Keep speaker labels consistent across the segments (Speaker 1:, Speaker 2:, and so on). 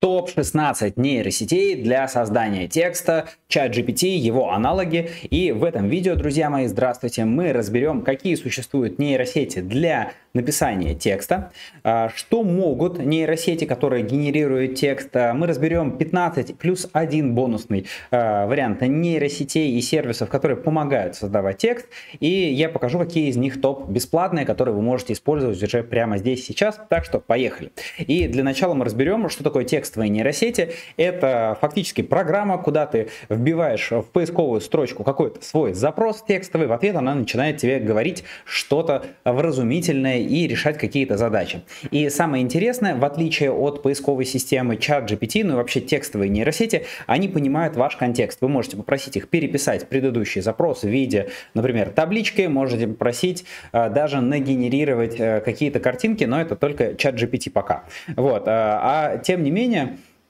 Speaker 1: топ-16 нейросетей для создания текста, чат GPT, его аналоги. И в этом видео, друзья мои, здравствуйте, мы разберем, какие существуют нейросети для написания текста, а, что могут нейросети, которые генерируют текст. А, мы разберем 15 плюс 1 бонусный а, вариант нейросетей и сервисов, которые помогают создавать текст. И я покажу, какие из них топ бесплатные, которые вы можете использовать уже прямо здесь сейчас. Так что поехали. И для начала мы разберем, что такое текстовые нейросети. Это фактически программа, куда ты вбиваешь в поисковую строчку какой-то свой запрос текстовый, в ответ она начинает тебе говорить что-то вразумительное и решать какие-то задачи. И самое интересное, в отличие от поисковой системы чат GPT, ну и вообще текстовые нейросети, они понимают ваш контекст. Вы можете попросить их переписать предыдущий запрос в виде, например, таблички, можете попросить э, даже нагенерировать э, какие-то картинки, но это только чат GPT пока. Вот. Э, а тем не менее,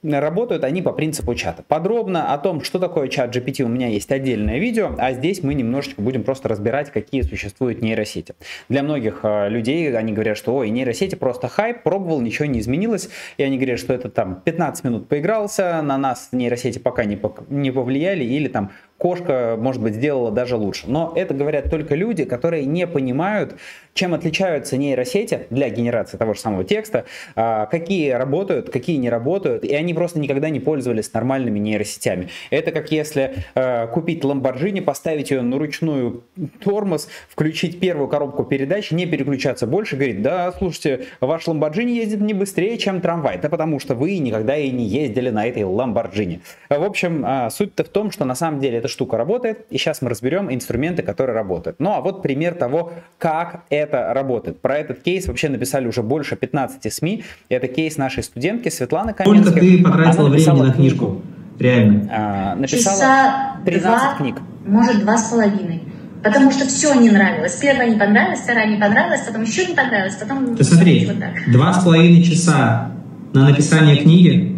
Speaker 1: Работают они по принципу чата. Подробно о том, что такое чат GPT, у меня есть отдельное видео, а здесь мы немножечко будем просто разбирать, какие существуют нейросети. Для многих э, людей они говорят, что ой, нейросети просто хайп, пробовал, ничего не изменилось, и они говорят, что это там 15 минут поигрался, на нас нейросети пока не, не повлияли, или там кошка, может быть, сделала даже лучше. Но это говорят только люди, которые не понимают, чем отличаются нейросети для генерации того же самого текста, а, какие работают, какие не работают, и они просто никогда не пользовались нормальными нейросетями. Это как если а, купить Lamborghini, поставить ее на ручную тормоз, включить первую коробку передач, не переключаться больше, говорит, да, слушайте, ваш Lamborghini ездит не быстрее, чем трамвай, да потому что вы никогда и не ездили на этой Lamborghini. В общем, а, суть-то в том, что на самом деле это штука работает, и сейчас мы разберем инструменты, которые работают. Ну а вот пример того, как это работает. Про этот кейс вообще написали уже больше 15 СМИ. Это кейс нашей студентки Светланы
Speaker 2: Каменской. Сколько ты потратила времени на книжку? Реально.
Speaker 3: А, написала Часа 13 два, книг. Может, два с половиной. Потому что все не нравилось. Первая не понравилась, вторая не понравилась, потом еще не понравилась, потом...
Speaker 2: Ты смотри, вот два с половиной часа на написание книги,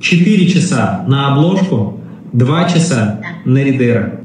Speaker 2: четыре часа на обложку, Два часа на Ридера.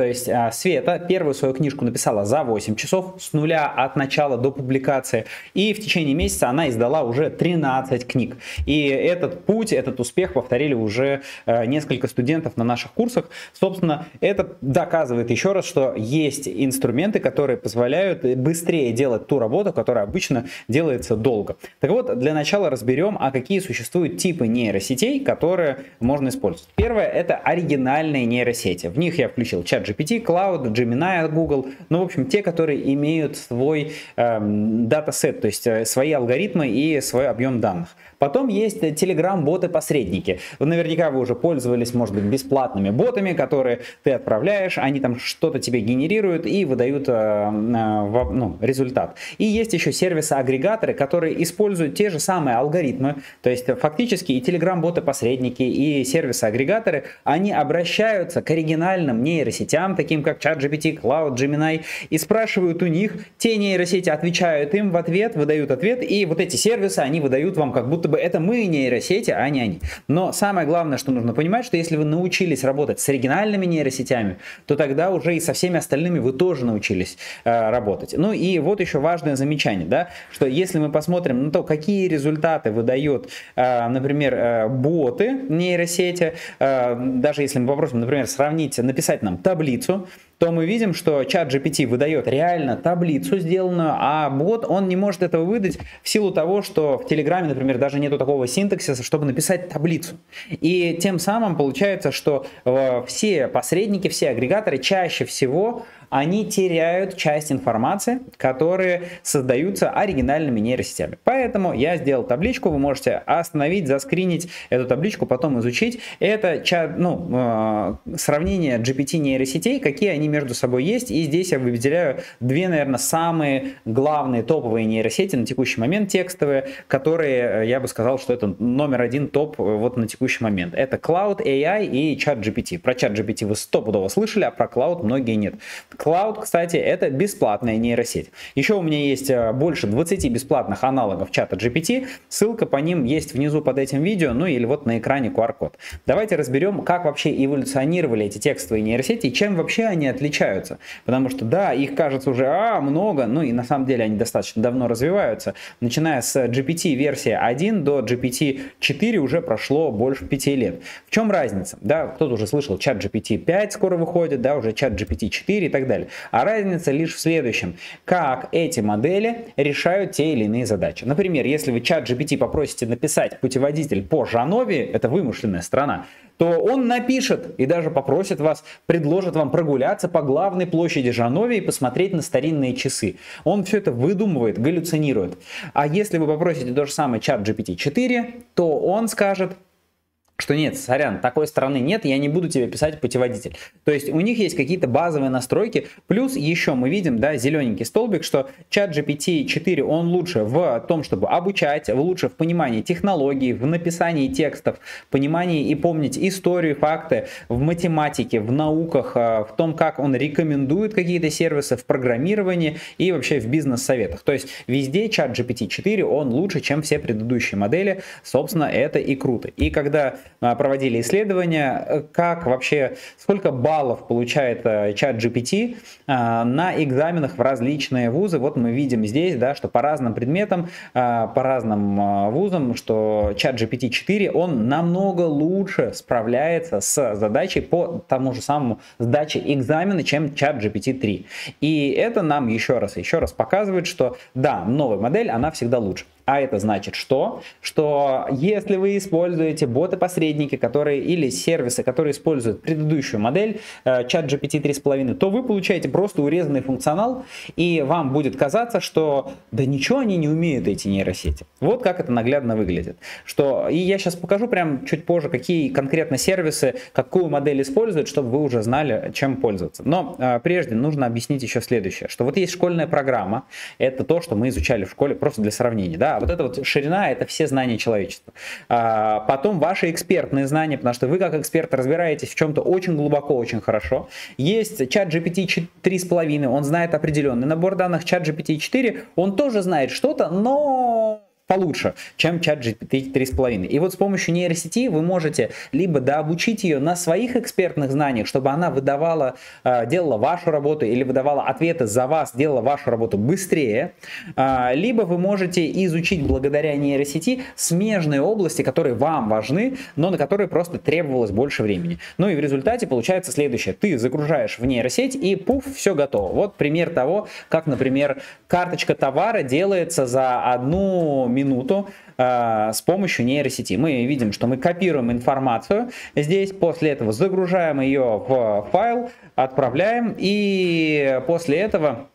Speaker 1: То есть а, Света первую свою книжку написала за 8 часов с нуля от начала до публикации. И в течение месяца она издала уже 13 книг. И этот путь, этот успех повторили уже а, несколько студентов на наших курсах. Собственно, это доказывает еще раз, что есть инструменты, которые позволяют быстрее делать ту работу, которая обычно делается долго. Так вот, для начала разберем, а какие существуют типы нейросетей, которые можно использовать. Первое это оригинальные нейросети. В них я включил чат GPT, Cloud, Gemini от Google, ну, в общем, те, которые имеют свой эм, датасет, то есть э, свои алгоритмы и свой объем данных. Потом есть Telegram-боты-посредники. Наверняка вы уже пользовались, может быть, бесплатными ботами, которые ты отправляешь, они там что-то тебе генерируют и выдают э, э, ну, результат. И есть еще сервисы-агрегаторы, которые используют те же самые алгоритмы, то есть фактически и Telegram-боты-посредники, и сервисы-агрегаторы, они обращаются к оригинальным нейросетям, таким как ChatGPT, Cloud, Gemini, и спрашивают у них, те нейросети отвечают им в ответ, выдают ответ, и вот эти сервисы, они выдают вам как будто бы это мы нейросети, а не они. Но самое главное, что нужно понимать, что если вы научились работать с оригинальными нейросетями, то тогда уже и со всеми остальными вы тоже научились э, работать. Ну и вот еще важное замечание, да, что если мы посмотрим на то, какие результаты выдает, э, например, э, боты нейросети, э, даже если мы попросим, например, сравнить, написать нам таблицу, то мы видим, что чат GPT выдает реально таблицу сделанную, а бот, он не может этого выдать в силу того, что в Телеграме, например, даже нету такого синтаксиса, чтобы написать таблицу. И тем самым получается, что э, все посредники, все агрегаторы чаще всего они теряют часть информации, которые создаются оригинальными нейросетями. Поэтому я сделал табличку, вы можете остановить, заскринить эту табличку, потом изучить. Это ну, э, сравнение GPT нейросетей, какие они между собой есть. И здесь я выделяю две, наверное, самые главные топовые нейросети на текущий момент текстовые, которые, э, я бы сказал, что это номер один топ э, вот на текущий момент. Это Cloud AI и Chat GPT. Про Chat GPT вы стопудово слышали, а про Cloud многие нет. Cloud, кстати, это бесплатная нейросеть. Еще у меня есть э, больше 20 бесплатных аналогов чата GPT. Ссылка по ним есть внизу под этим видео, ну или вот на экране QR-код. Давайте разберем, как вообще эволюционировали эти текстовые нейросети и чем вообще они отличаются. Потому что, да, их кажется уже а, много, ну и на самом деле они достаточно давно развиваются. Начиная с GPT версии 1 до GPT 4 уже прошло больше 5 лет. В чем разница? Да, кто-то уже слышал, чат GPT 5 скоро выходит, да, уже чат GPT 4 и так далее. А разница лишь в следующем. Как эти модели решают те или иные задачи. Например, если вы чат GPT попросите написать путеводитель по Жанове, это вымышленная страна, то он напишет и даже попросит вас, предложит вам прогуляться по главной площади Жанови и посмотреть на старинные часы. Он все это выдумывает, галлюцинирует. А если вы попросите то же самое чат GPT-4, то он скажет, что нет, сорян, такой стороны нет, я не буду тебе писать путеводитель. То есть у них есть какие-то базовые настройки, плюс еще мы видим, да, зелененький столбик, что чат GPT-4, он лучше в том, чтобы обучать, лучше в понимании технологий, в написании текстов, понимании и помнить историю, факты, в математике, в науках, э, в том, как он рекомендует какие-то сервисы, в программировании и вообще в бизнес-советах. То есть везде чат GPT-4, он лучше, чем все предыдущие модели, собственно, это и круто. И когда проводили исследования, э, как вообще, сколько баллов получает э, чат GPT на экзаменах в различные вузы. Вот мы видим здесь, да, что по разным предметам, по разным вузам, что чат GPT-4, он намного лучше справляется с задачей по тому же самому сдаче экзамена, чем чат GPT-3. И это нам еще раз, еще раз показывает, что да, новая модель, она всегда лучше. А это значит что? Что если вы используете боты-посредники, которые или сервисы, которые используют предыдущую модель, э, чат GPT 3.5, то вы получаете просто урезанный функционал, и вам будет казаться, что да ничего они не умеют, эти нейросети. Вот как это наглядно выглядит. Что, и я сейчас покажу прям чуть позже, какие конкретно сервисы, какую модель используют, чтобы вы уже знали, чем пользоваться. Но э, прежде нужно объяснить еще следующее, что вот есть школьная программа, это то, что мы изучали в школе просто для сравнения, да, вот эта вот ширина – это все знания человечества. А, потом ваши экспертные знания, потому что вы как эксперт разбираетесь в чем-то очень глубоко, очень хорошо. Есть чат GPT 3.5, он знает определенный набор данных, чат GPT 4, он тоже знает что-то, но получше, чем чат GPT 3.5. И вот с помощью нейросети вы можете либо дообучить ее на своих экспертных знаниях, чтобы она выдавала, э, делала вашу работу или выдавала ответы за вас, делала вашу работу быстрее, э, либо вы можете изучить благодаря нейросети смежные области, которые вам важны, но на которые просто требовалось больше времени. Ну и в результате получается следующее. Ты загружаешь в нейросеть и пуф, все готово. Вот пример того, как, например, карточка товара делается за одну минуту минуту э, с помощью нейросети. Мы видим, что мы копируем информацию здесь, после этого загружаем ее в файл, отправляем и после этого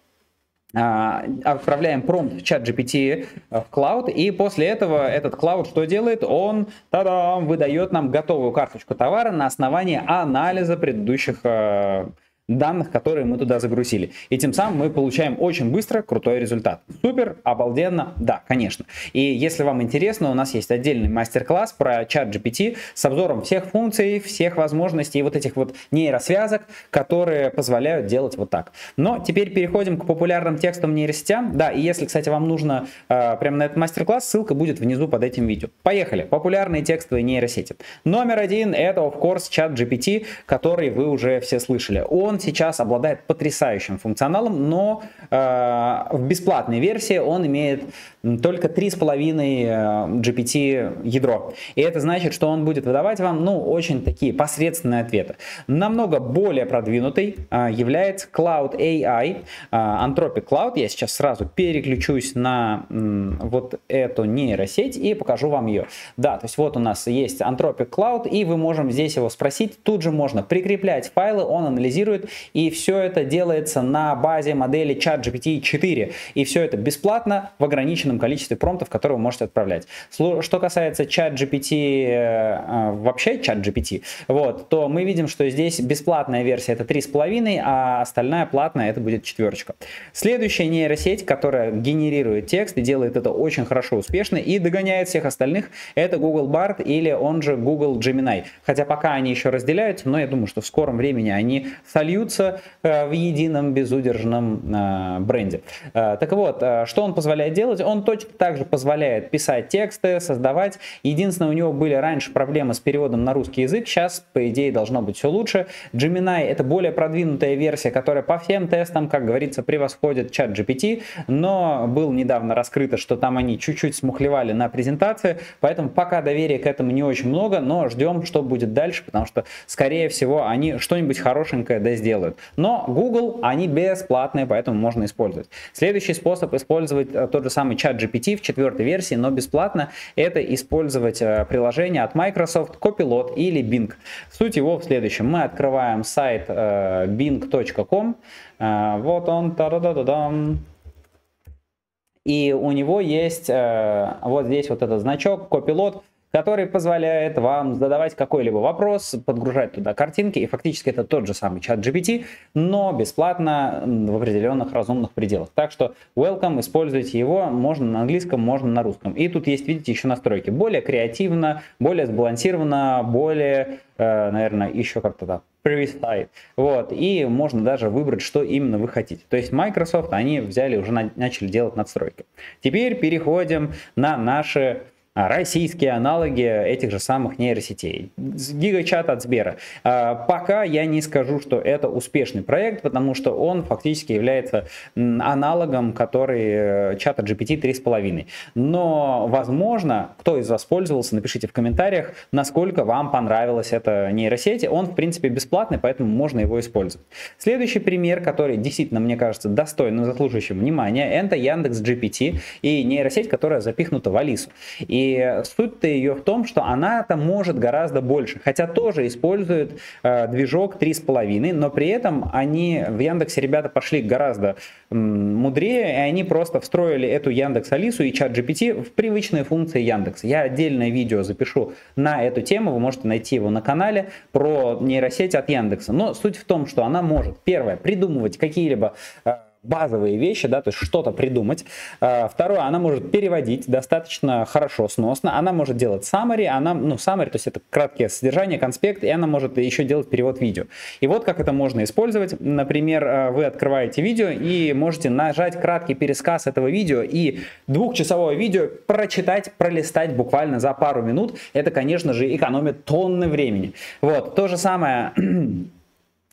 Speaker 1: а, отправляем промпт в чат GPT в cloud, и после этого этот cloud что делает? Он выдает нам готовую карточку товара на основании анализа предыдущих э, данных, которые мы туда загрузили. И тем самым мы получаем очень быстро крутой результат. Супер, обалденно, да, конечно. И если вам интересно, у нас есть отдельный мастер-класс про чат GPT с обзором всех функций, всех возможностей вот этих вот нейросвязок, которые позволяют делать вот так. Но теперь переходим к популярным текстам нейросетям. Да, и если, кстати, вам нужно э, прямо на этот мастер-класс, ссылка будет внизу под этим видео. Поехали. Популярные текстовые нейросети. Номер один это, of course, чат GPT, который вы уже все слышали. Он он сейчас обладает потрясающим функционалом, но э, в бесплатной версии он имеет только 3,5 э, GPT ядро. И это значит, что он будет выдавать вам, ну, очень такие посредственные ответы. Намного более продвинутый э, является Cloud AI, э, Anthropic Cloud. Я сейчас сразу переключусь на э, вот эту нейросеть и покажу вам ее. Да, то есть вот у нас есть Anthropic Cloud, и вы можем здесь его спросить. Тут же можно прикреплять файлы, он анализирует и все это делается на базе модели ChatGPT 4, и все это бесплатно в ограниченном количестве промптов, которые вы можете отправлять. Что касается ChatGPT, э, вообще ChatGPT, вот, то мы видим, что здесь бесплатная версия это 3,5, а остальная платная это будет четверочка. Следующая нейросеть, которая генерирует текст и делает это очень хорошо, успешно и догоняет всех остальных, это Google Bard или он же Google Gemini. Хотя пока они еще разделяются, но я думаю, что в скором времени они сольют сольются в едином безудержном бренде. Так вот, что он позволяет делать? Он точно так же позволяет писать тексты, создавать. Единственное, у него были раньше проблемы с переводом на русский язык, сейчас, по идее, должно быть все лучше. Gemini это более продвинутая версия, которая по всем тестам, как говорится, превосходит чат GPT, но был недавно раскрыто, что там они чуть-чуть смухлевали на презентации, поэтому пока доверия к этому не очень много, но ждем, что будет дальше, потому что, скорее всего, они что-нибудь хорошенькое да сделают. Но Google, они бесплатные, поэтому можно использовать. Следующий способ использовать э, тот же самый чат GPT в четвертой версии, но бесплатно, это использовать э, приложение от Microsoft Copilot или Bing. Суть его в следующем. Мы открываем сайт э, bing.com, вот он, та-да-да-да-дам. И у него есть вот здесь вот этот значок Copilot, который позволяет вам задавать какой-либо вопрос, подгружать туда картинки, и фактически это тот же самый чат GPT, но бесплатно в определенных разумных пределах. Так что welcome, используйте его, можно на английском, можно на русском. И тут есть, видите, еще настройки. Более креативно, более сбалансированно, более, э, наверное, еще как-то так Previous Вот, и можно даже выбрать, что именно вы хотите. То есть Microsoft, они взяли, уже на, начали делать надстройки. Теперь переходим на наши российские аналоги этих же самых нейросетей. Гигачат от Сбера. А, пока я не скажу, что это успешный проект, потому что он фактически является аналогом, который чата GPT 3.5. Но, возможно, кто из вас пользовался, напишите в комментариях, насколько вам понравилась эта нейросеть. Он, в принципе, бесплатный, поэтому можно его использовать. Следующий пример, который действительно, мне кажется, достойным, заслуживающим внимания, это Яндекс GPT и нейросеть, которая запихнута в Алису. И суть-то ее в том, что она-то может гораздо больше, хотя тоже использует э, движок 3,5, но при этом они в Яндексе ребята пошли гораздо м, мудрее, и они просто встроили эту Яндекс Алису и чат GPT в привычные функции Яндекса. Я отдельное видео запишу на эту тему, вы можете найти его на канале про нейросеть от Яндекса. Но суть в том, что она может, первое, придумывать какие-либо э, базовые вещи, да, то есть что-то придумать. А, второе, она может переводить достаточно хорошо, сносно. Она может делать summary, она, ну, summary, то есть это краткое содержание, конспект, и она может еще делать перевод видео. И вот как это можно использовать. Например, а, вы открываете видео и можете нажать краткий пересказ этого видео и двухчасовое видео прочитать, пролистать буквально за пару минут. Это, конечно же, экономит тонны времени. Вот, то же самое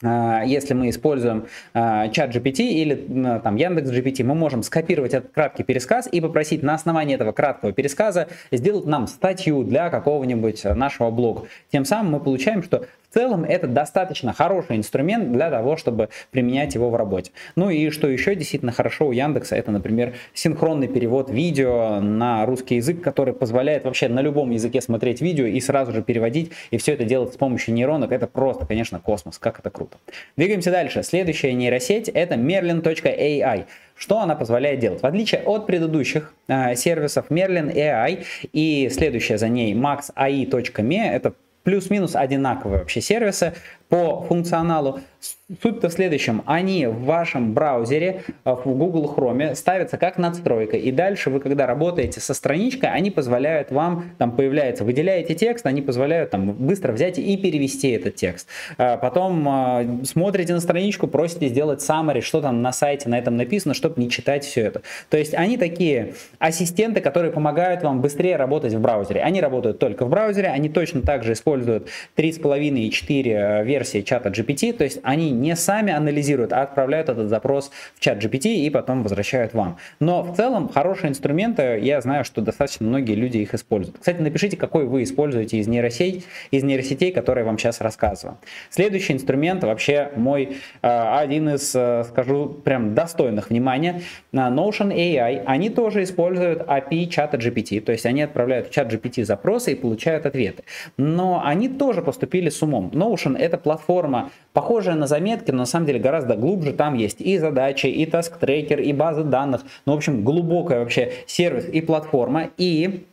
Speaker 1: если мы используем а, чат GPT или там Яндекс GPT, мы можем скопировать этот краткий пересказ и попросить на основании этого краткого пересказа сделать нам статью для какого-нибудь нашего блога. Тем самым мы получаем, что в целом это достаточно хороший инструмент для того, чтобы применять его в работе. Ну и что еще действительно хорошо у Яндекса, это, например, синхронный перевод видео на русский язык, который позволяет вообще на любом языке смотреть видео и сразу же переводить, и все это делать с помощью нейронок. Это просто, конечно, космос, как это круто. Двигаемся дальше. Следующая нейросеть это Merlin.ai. Что она позволяет делать? В отличие от предыдущих э, сервисов Merlin AI и следующая за ней maxai.me, это плюс-минус одинаковые вообще сервисы по функционалу. Суть-то в следующем. Они в вашем браузере, э, в Google Chrome ставятся как надстройка. И дальше вы, когда работаете со страничкой, они позволяют вам, там появляется, выделяете текст, они позволяют там быстро взять и перевести этот текст. Э, потом э, смотрите на страничку, просите сделать summary, что там на сайте на этом написано, чтобы не читать все это. То есть они такие ассистенты, которые помогают вам быстрее работать в браузере. Они работают только в браузере, они точно так же используют 3,5 и 4 версии чата GPT, то есть они не сами анализируют, а отправляют этот запрос в чат GPT и потом возвращают вам. Но в целом хорошие инструменты, я знаю, что достаточно многие люди их используют. Кстати, напишите, какой вы используете из нейросетей, из нейросетей, которые я вам сейчас рассказываю. Следующий инструмент, вообще мой э, один из, э, скажу, прям достойных внимания, э, Notion AI, они тоже используют API чата GPT, то есть они отправляют в чат GPT запросы и получают ответы. Но они тоже поступили с умом. Notion это платформа, похожая на заметки, но на самом деле гораздо глубже. Там есть и задачи, и таск-трекер, и базы данных. Ну, в общем, глубокая вообще сервис и платформа. И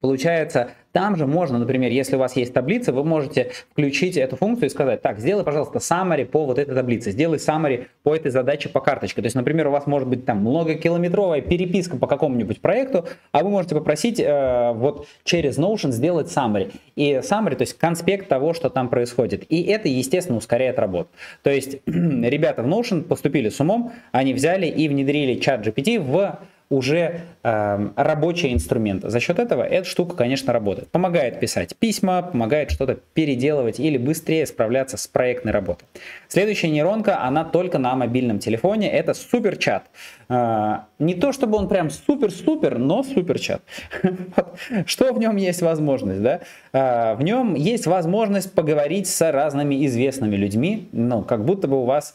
Speaker 1: Получается, там же можно, например, если у вас есть таблица, вы можете включить эту функцию и сказать, так, сделай, пожалуйста, summary по вот этой таблице, сделай summary по этой задаче по карточке. То есть, например, у вас может быть там многокилометровая переписка по какому-нибудь проекту, а вы можете попросить э, вот через Notion сделать summary. И summary, то есть конспект того, что там происходит. И это, естественно, ускоряет работу. То есть, ребята в Notion поступили с умом, они взяли и внедрили чат GPT в уже э, рабочий инструмент. За счет этого эта штука, конечно, работает. Помогает писать письма, помогает что-то переделывать или быстрее справляться с проектной работой. Следующая нейронка, она только на мобильном телефоне, это суперчат. Э, не то чтобы он прям супер-супер, но суперчат. Что в нем есть возможность? Да? Э, в нем есть возможность поговорить с разными известными людьми, ну, как будто бы у вас...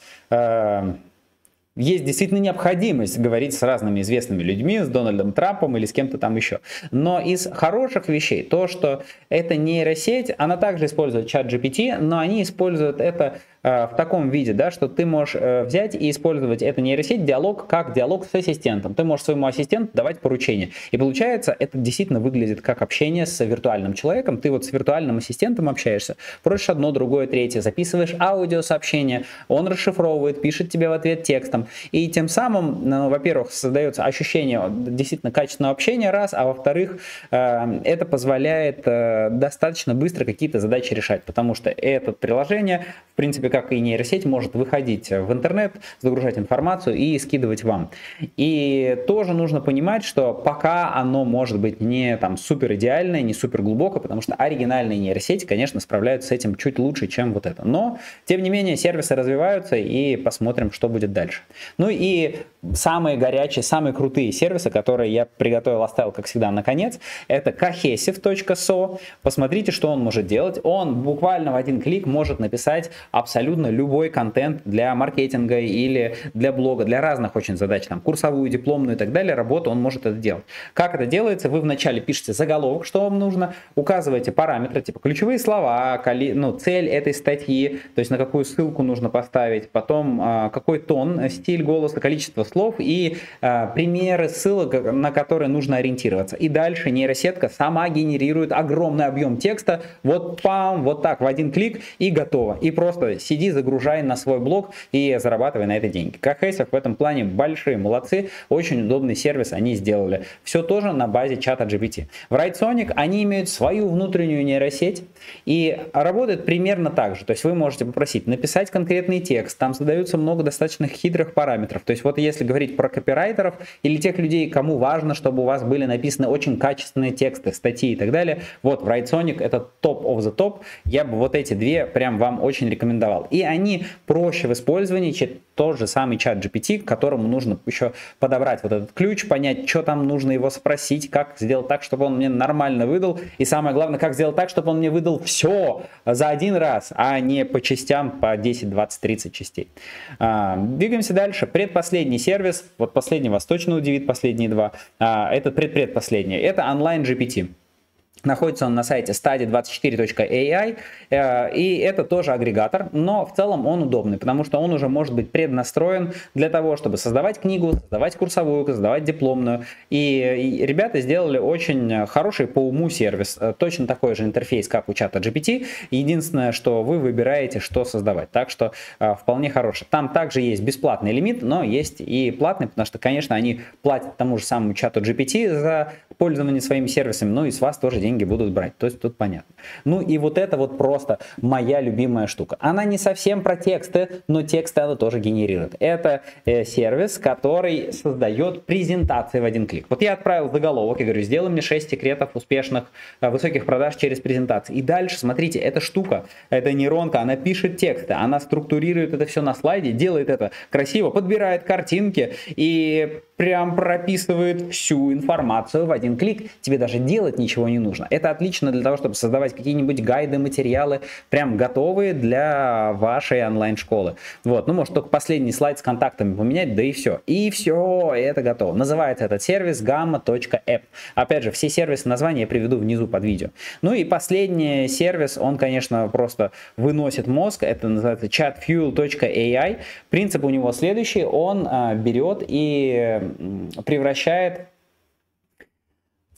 Speaker 1: Есть действительно необходимость говорить с разными известными людьми, с Дональдом Трампом или с кем-то там еще. Но из хороших вещей то, что эта нейросеть, она также использует чат GPT, но они используют это в таком виде, да, что ты можешь э, взять и использовать эту нейросеть диалог как диалог с ассистентом. Ты можешь своему ассистенту давать поручения. И получается, это действительно выглядит как общение с виртуальным человеком. Ты вот с виртуальным ассистентом общаешься, просишь одно, другое, третье, записываешь аудиосообщение, он расшифровывает, пишет тебе в ответ текстом. И тем самым, ну, во-первых, создается ощущение действительно качественного общения, раз, а во-вторых, э, это позволяет достаточно быстро какие-то задачи решать, потому что это приложение, в принципе, как и нейросеть, может выходить в интернет, загружать информацию и скидывать вам. И тоже нужно понимать, что пока оно может быть не там супер идеальное, не супер глубоко, потому что оригинальные нейросети, конечно, справляются с этим чуть лучше, чем вот это. Но, тем не менее, сервисы развиваются и посмотрим, что будет дальше. Ну и самые горячие, самые крутые сервисы, которые я приготовил, оставил, как всегда, наконец, это cohesive.so. Посмотрите, что он может делать. Он буквально в один клик может написать абсолютно абсолютно любой контент для маркетинга или для блога, для разных очень задач, там, курсовую, дипломную и так далее, работу он может это делать. Как это делается? Вы вначале пишете заголовок, что вам нужно, указываете параметры, типа ключевые слова, коли, ну, цель этой статьи, то есть на какую ссылку нужно поставить, потом а, какой тон, стиль голоса, количество слов и а, примеры ссылок, на которые нужно ориентироваться. И дальше нейросетка сама генерирует огромный объем текста, вот пам, вот так, в один клик и готово. И просто сиди, загружай на свой блог и зарабатывай на это деньги. Кахесов в этом плане большие молодцы, очень удобный сервис они сделали. Все тоже на базе чата GPT. В RightSonic они имеют свою внутреннюю нейросеть и работает примерно так же. То есть вы можете попросить написать конкретный текст, там задаются много достаточно хитрых параметров. То есть вот если говорить про копирайтеров или тех людей, кому важно, чтобы у вас были написаны очень качественные тексты, статьи и так далее, вот в RightSonic это топ of the top. Я бы вот эти две прям вам очень рекомендовал сказал. И они проще в использовании, чем тот же самый чат GPT, к которому нужно еще подобрать вот этот ключ, понять, что там нужно его спросить, как сделать так, чтобы он мне нормально выдал. И самое главное, как сделать так, чтобы он мне выдал все за один раз, а не по частям, по 10, 20, 30 частей. А, двигаемся дальше. Предпоследний сервис, вот последний вас точно удивит, последние два, а, это предпредпоследний, это онлайн GPT. Находится он на сайте study24.ai, э, и это тоже агрегатор, но в целом он удобный, потому что он уже может быть преднастроен для того, чтобы создавать книгу, создавать курсовую, создавать дипломную. И ребята сделали очень хороший по уму сервис, э, точно такой же интерфейс, как у чата GPT. Единственное, что вы выбираете, что создавать, так что э, вполне хороший. Там также есть бесплатный лимит, но есть и платный, потому что, конечно, они платят тому же самому чату GPT за пользование своими сервисами, но и с вас тоже деньги деньги будут брать. То есть тут понятно. Ну и вот это вот просто моя любимая штука. Она не совсем про тексты, но тексты она тоже генерирует. Это э, сервис, который создает презентации в один клик. Вот я отправил заголовок и говорю, сделай мне 6 секретов успешных э, высоких продаж через презентации. И дальше, смотрите, эта штука, эта нейронка, она пишет тексты, она структурирует это все на слайде, делает это красиво, подбирает картинки и прям прописывает всю информацию в один клик. Тебе даже делать ничего не нужно. Это отлично для того, чтобы создавать какие-нибудь гайды, материалы, прям готовые для вашей онлайн-школы. Вот, ну, может, только последний слайд с контактами поменять, да и все. И все, это готово. Называется этот сервис gamma.app. Опять же, все сервисы названия я приведу внизу под видео. Ну и последний сервис, он, конечно, просто выносит мозг. Это называется chatfuel.ai. Принцип у него следующий. Он а, берет и превращает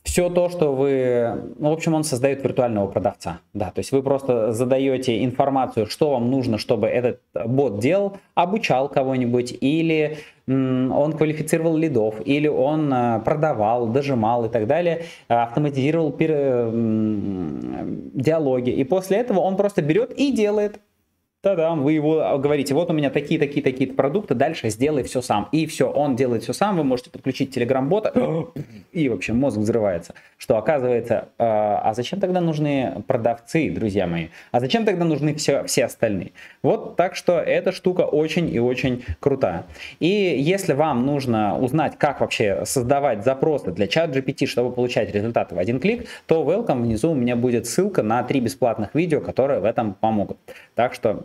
Speaker 1: все то, что вы... Ну, в общем, он создает виртуального продавца. Да, то есть вы просто задаете информацию, что вам нужно, чтобы этот бот делал, обучал кого-нибудь, или он квалифицировал лидов, или он э, продавал, дожимал и так далее, автоматизировал диалоги. И после этого он просто берет и делает Та-дам, вы его говорите, вот у меня такие, такие, такие продукты, дальше сделай все сам. И все, он делает все сам, вы можете подключить телеграм-бота, и вообще мозг взрывается. Что оказывается, э, а зачем тогда нужны продавцы, друзья мои? А зачем тогда нужны все, все остальные? Вот так что эта штука очень и очень крутая. И если вам нужно узнать, как вообще создавать запросы для чат GPT, чтобы получать результаты в один клик, то welcome, внизу у меня будет ссылка на три бесплатных видео, которые в этом помогут. Так что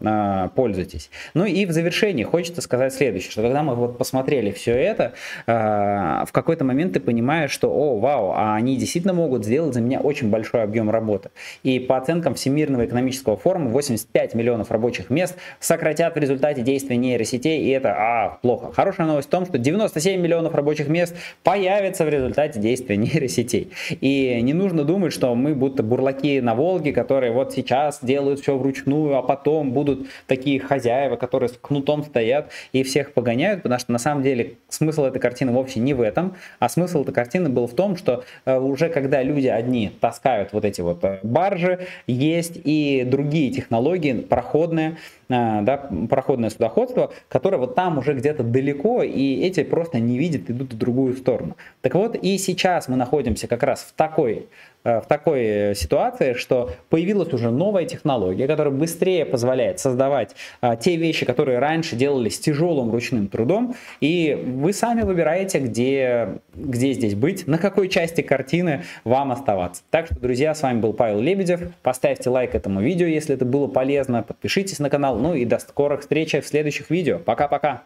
Speaker 1: пользуйтесь. Ну и в завершении хочется сказать следующее, что когда мы вот посмотрели все это, э, в какой-то момент ты понимаешь, что, о, вау, а они действительно могут сделать за меня очень большой объем работы. И по оценкам Всемирного экономического форума 85 миллионов рабочих мест сократят в результате действия нейросетей, и это, а, плохо. Хорошая новость в том, что 97 миллионов рабочих мест появятся в результате действия нейросетей. И не нужно думать, что мы будто бурлаки на Волге, которые вот сейчас делают все вручную, а потом будут будут такие хозяева, которые с кнутом стоят и всех погоняют, потому что на самом деле смысл этой картины вовсе не в этом, а смысл этой картины был в том, что э, уже когда люди одни таскают вот эти вот э, баржи, есть и другие технологии проходные, да, проходное судоходство, которое вот там уже где-то далеко, и эти просто не видят, идут в другую сторону. Так вот, и сейчас мы находимся как раз в такой Э, в такой э, ситуации, что появилась уже новая технология, которая быстрее позволяет создавать а, те вещи, которые раньше делались тяжелым ручным трудом, и вы сами выбираете, где, где здесь быть, на какой части картины вам оставаться. Так что, друзья, с вами был Павел Лебедев. Поставьте лайк этому видео, если это было полезно, подпишитесь на ну и до скорых встреч в следующих видео. Пока-пока!